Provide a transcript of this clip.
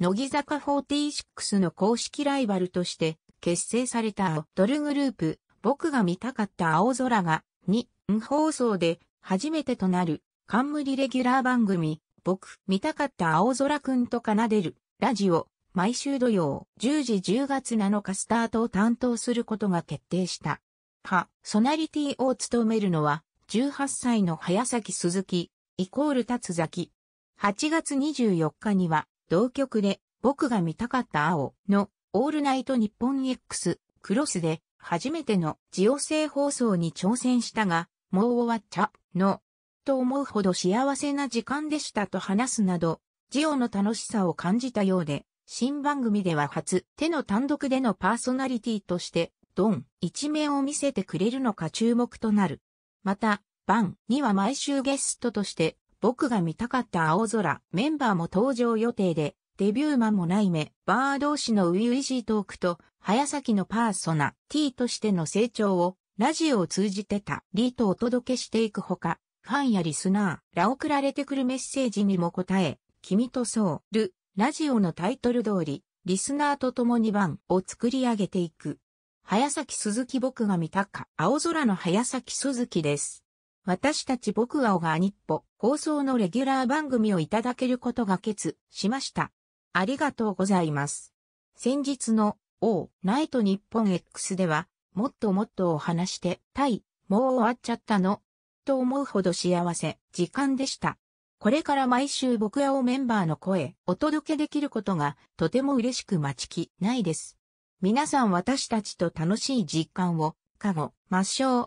乃木坂46の公式ライバルとして結成されたアドルグループ、僕が見たかった青空が、に、放送で初めてとなる冠レギュラー番組、僕、見たかった青空くんと奏でる、ラジオ、毎週土曜、10時10月7日スタートを担当することが決定した。は、ソナリティを務めるのは、18歳の早崎鈴木、イコール達崎。8月24日には、同曲で、僕が見たかった青の、オールナイトニッポン X、クロスで、初めてのジオ製放送に挑戦したが、もう終わっちゃ、の、と思うほど幸せな時間でしたと話すなど、ジオの楽しさを感じたようで、新番組では初、手の単独でのパーソナリティとして、ドン、一面を見せてくれるのか注目となる。また、バンには毎週ゲストとして、僕が見たかった青空、メンバーも登場予定で、デビューマンもない目、バー同士の初々しいトークと、早咲のパーソナ、T としての成長を、ラジオを通じてた、リーとお届けしていくほか、ファンやリスナー、ら送られてくるメッセージにも答え、君とそう、る、ラジオのタイトル通り、リスナーと共に番を作り上げていく。早咲鈴木僕が見たか、青空の早咲鈴木です。私たち僕青が日歩放送のレギュラー番組をいただけることが決しました。ありがとうございます。先日の O ナイト日本 X ではもっともっとお話してたい、もう終わっちゃったのと思うほど幸せ、時間でした。これから毎週僕青メンバーの声、お届けできることがとても嬉しく待ちきないです。皆さん私たちと楽しい実感を、かご、抹消。